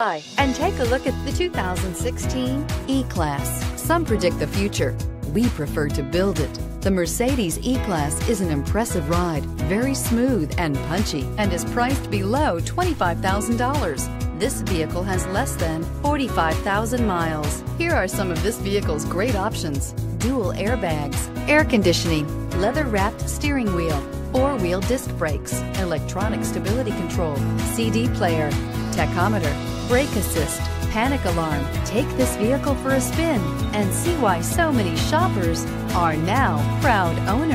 And take a look at the 2016 E-Class. Some predict the future. We prefer to build it. The Mercedes E-Class is an impressive ride, very smooth and punchy, and is priced below $25,000. This vehicle has less than 45,000 miles. Here are some of this vehicle's great options. Dual airbags, air conditioning, leather-wrapped steering wheel, four-wheel disc brakes, electronic stability control, CD player, tachometer, brake assist, panic alarm. Take this vehicle for a spin and see why so many shoppers are now proud owners.